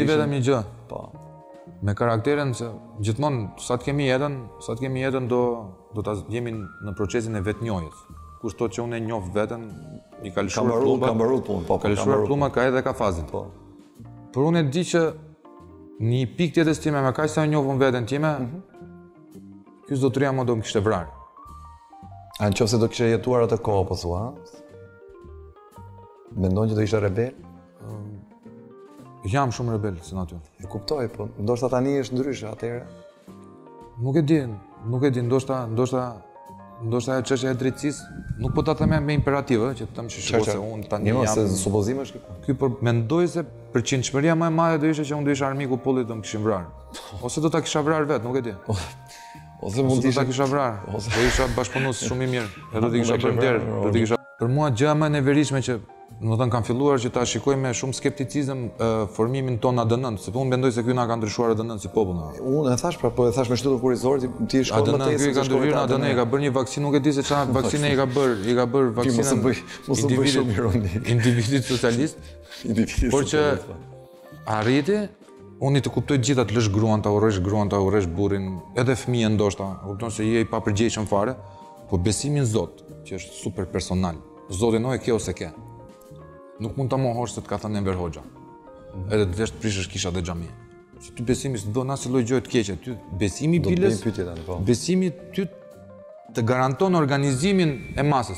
Ti vetëm një gjë. Po. Me karakterin se gjithmonë sa të kemi jetën, sa të kemi jetën do do ta jemi në procesin e vetënjohjes. Kush thotë që unë e njoh veten, i ka lëshuar plumba, ka mbaruar punë, po, po ka lëshuar plumba ka edhe ka fazin. Po. Por unë e di që në një pikë tjetër sime me kaq sa e njoh unë veten time, mm -hmm. ky zotëria më do më kishte vrarë. A në qofë se do kishe jetuar atë kohë, po thua, mendon që do ishte rebel? Jam shumë rebel si natyrë. E kuptoj, po ndoshta tani është ndryshe atëherë. Nuk e di, nuk e di, ndoshta ndoshta ndoshta ajo çështja e drejtësisë nuk po ta them me imperativ, që të them që shiko se unë tani jo, jam. Jo, se supozim është këtu. Ky po mendoj se përqindshmëria më e madhe do ishte që unë do isha armiku popullit do më kishin vrarë. Ose do ta kisha vrarë vet, nuk e di. Ose mund të kisha vrarë. Ose do isha bashkëpunues shumë i mirë. Edhe do të kisha bërë nder, do të kisha Për mua gjëja më e neveritshme që domethënë kam filluar që ta shikoj me shumë skepticizëm formimin tonë ADN, se po unë mendoj se ky na ka ndryshuar ADN si popull. Unë e thash pra, po e thash me shtyllë kurrizor, ti shkon më tej se shkon në ADN. I ka bërë një vaksinë, nuk e di se ça vaksine i ka bërë, i ka bërë vaksinën. Mos e bëj, mos e bëj shumë ironi. Individit socialist. Individit. Por që po. arriti Unë i të kuptoj të gjitha të lësh gruan ta urresh, gruan ta urresh burrin, edhe fëmijën ndoshta, kupton se je i papërgjegjshëm fare, po besimin Zot, që është super personal. Zotin o e ke o s'e ke. Nuk mund ta mohosh se të ka thënë Enver Hoxha. Edhe të vesh të prishësh kisha dhe xhami. Se ty besimi s'të bën asnjë lloj gjëje të keqe, ty besimi biles. Do të bëj pyetje tani po. Besimi ty të garanton organizimin e masës.